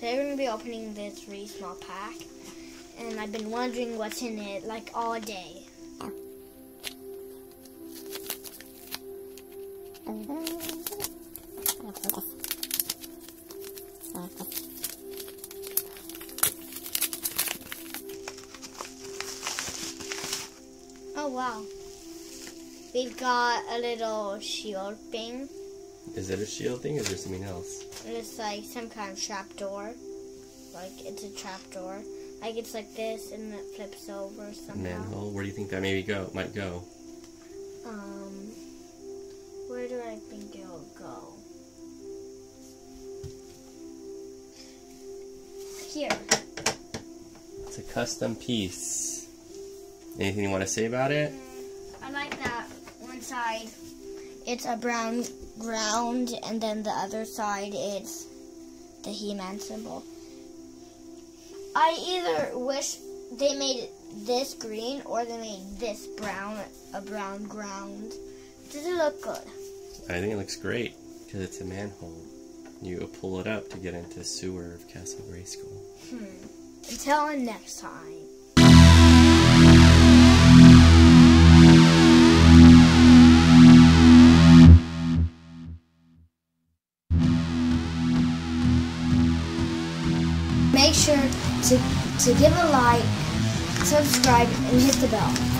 Today we're gonna be opening this really small pack, and I've been wondering what's in it like all day. Oh wow. We've got a little shield thing. Is it a shield thing or is there something else? And it's like some kind of trap door. Like it's a trap door. Like it's like this and it flips over somehow. Manhole. Where do you think that maybe go might go? Um where do I think it'll go? Here. It's a custom piece. Anything you want to say about it? I like that one side it's a brown ground and then the other side it's the He-Man symbol. I either wish they made this green or they made this brown, a brown ground. Does it look good? I think it looks great because it's a manhole. You pull it up to get into the sewer of Castle Grayskull. Hmm. Until next time. Make sure to, to give a like, subscribe, and hit the bell.